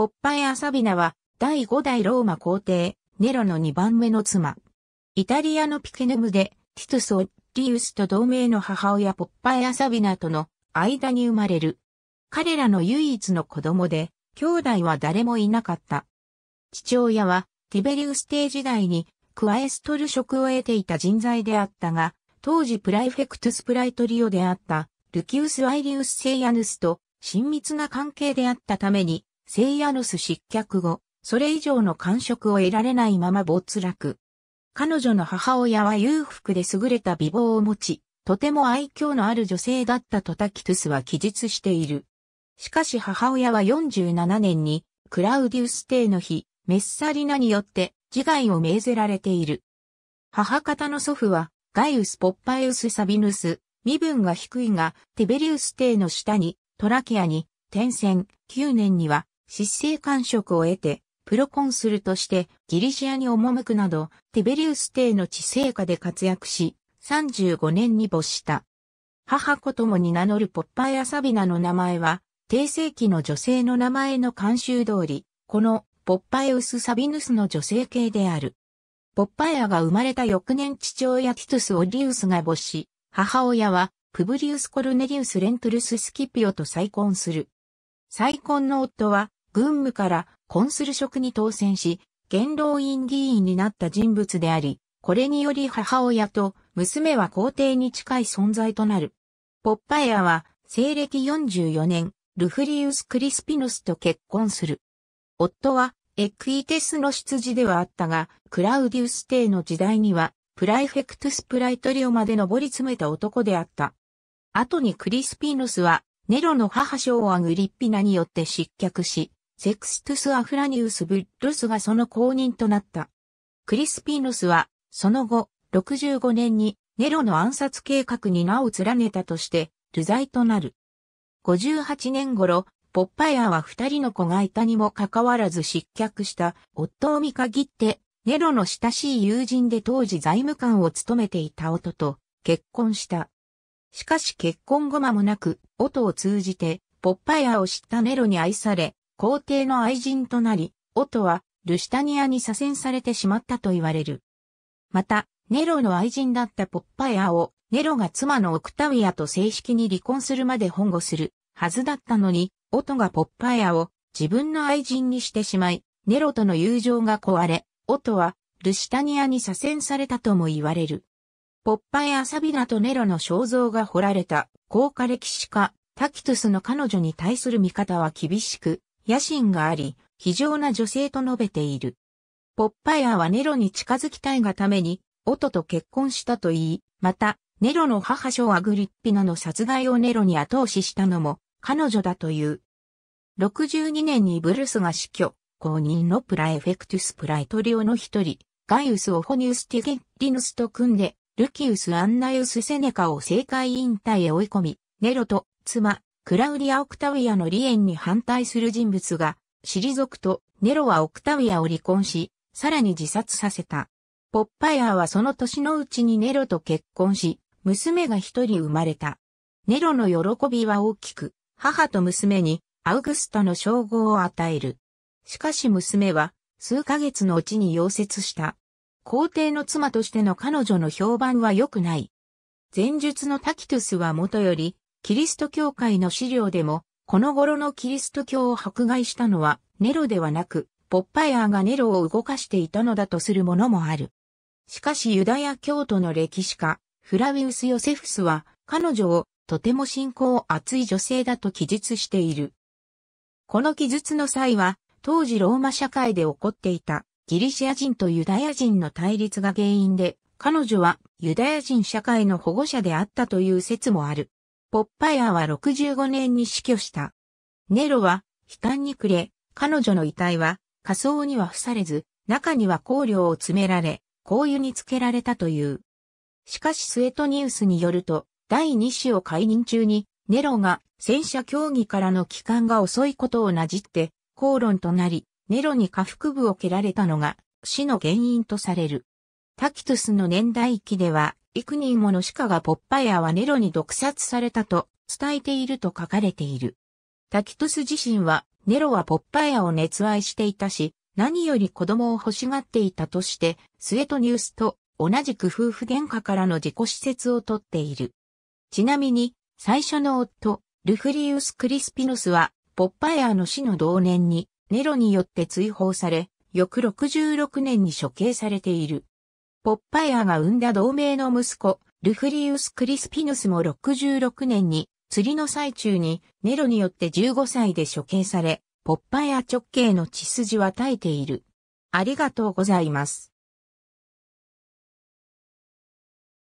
ポッパイア・サビナは第5代ローマ皇帝ネロの2番目の妻。イタリアのピケネムでティトゥス・オッリウスと同盟の母親ポッパイア・サビナとの間に生まれる。彼らの唯一の子供で、兄弟は誰もいなかった。父親はティベリウス帝時代にクワエストル職を得ていた人材であったが、当時プライフェクトスプライトリオであったルキウス・ワイリウス・セイアヌスと親密な関係であったために、セイアヌス失脚後、それ以上の感触を得られないまま没落。彼女の母親は裕福で優れた美貌を持ち、とても愛嬌のある女性だったとタキトゥスは記述している。しかし母親は47年に、クラウディウス帝の日、メッサリナによって自害を命ぜられている。母方の祖父は、ガイウス・ポッパイウス・サビヌス、身分が低いが、ティベリウス帝の下に、トラキアに、転戦、9年には、失政官職を得て、プロコンスルとしてギリシアに赴くなど、ティベリウス帝の治世下で活躍し、35年に没した。母子ともに名乗るポッパイア・サビナの名前は、帝世紀の女性の名前の慣習通り、このポッパイウス・サビヌスの女性系である。ポッパイアが生まれた翌年父親ティトゥス・オリウスが没し、母親はプブリウス・コルネリウス・レントルス・スキピオと再婚する。再婚の夫は軍務からコンスル職に当選し、元老院議員になった人物であり、これにより母親と娘は皇帝に近い存在となる。ポッパイアは西暦44年、ルフリウス・クリスピノスと結婚する。夫はエクイテスの出自ではあったが、クラウディウス帝の時代にはプライフェクトスプライトリオまで上り詰めた男であった。後にクリスピノスは、ネロの母小アグリッピナによって失脚し、セクストゥス・アフラニウス・ブッルスがその後任となった。クリスピーノスは、その後、65年にネロの暗殺計画に名を連ねたとして、流罪となる。58年頃、ポッパイアは二人の子がいたにもかかわらず失脚した夫を見限って、ネロの親しい友人で当時財務官を務めていた夫と結婚した。しかし結婚後間もなく、夫を通じて、ポッパイアを知ったネロに愛され、皇帝の愛人となり、夫はルシタニアに左遷されてしまったと言われる。また、ネロの愛人だったポッパイアを、ネロが妻のオクタウィアと正式に離婚するまで保護するはずだったのに、オトがポッパイアを自分の愛人にしてしまい、ネロとの友情が壊れ、オトはルシタニアに左遷されたとも言われる。ポッパイアサビナとネロの肖像が彫られた高価歴史家タキトゥスの彼女に対する見方は厳しく、野心があり、非常な女性と述べている。ポッパイアはネロに近づきたいがために、オトと結婚したと言い、また、ネロの母ショアグリッピナの殺害をネロに後押ししたのも彼女だという。62年にブルスが死去、公認のプラエフェクトゥスプライトリオの一人、ガイウス・オホニウス・ティゲッリヌスと組んで、ルキウス・アンナイウス・セネカを政界引退へ追い込み、ネロと妻、クラウディア・オクタウィアの離縁に反対する人物が、退くと、ネロはオクタウィアを離婚し、さらに自殺させた。ポッパイアはその年のうちにネロと結婚し、娘が一人生まれた。ネロの喜びは大きく、母と娘にアウグスタの称号を与える。しかし娘は数ヶ月のうちに溶接した。皇帝の妻としての彼女の評判は良くない。前述のタキトゥスはもとより、キリスト教会の資料でも、この頃のキリスト教を迫害したのは、ネロではなく、ポッパイアーがネロを動かしていたのだとするものもある。しかしユダヤ教徒の歴史家、フラウィウス・ヨセフスは、彼女をとても信仰厚い女性だと記述している。この記述の際は、当時ローマ社会で起こっていたギリシア人とユダヤ人の対立が原因で、彼女はユダヤ人社会の保護者であったという説もある。ポッパイアは65年に死去した。ネロは悲嘆に暮れ、彼女の遺体は仮装には付されず、中には香料を詰められ、香油につけられたという。しかしスエトニウスによると、第2子を解任中に、ネロが戦車競技からの帰還が遅いことをなじって口論となり、ネロに下腹部を蹴られたのが死の原因とされる。タキトゥスの年代記では、幾人もの鹿がポッパイアはネロに毒殺されたと伝えていると書かれている。タキトゥス自身はネロはポッパエアを熱愛していたし、何より子供を欲しがっていたとして、スエトニュースと同じく夫婦殿下からの自己施設をとっている。ちなみに、最初の夫、ルフリウス・クリスピノスは、ポッパエアの死の同年に、ネロによって追放され、翌66年に処刑されている。ポッパイアが生んだ同盟の息子、ルフリウス・クリスピヌスも66年に、釣りの最中にネロによって15歳で処刑され、ポッパイア直径の血筋は絶えている。ありがとうございます。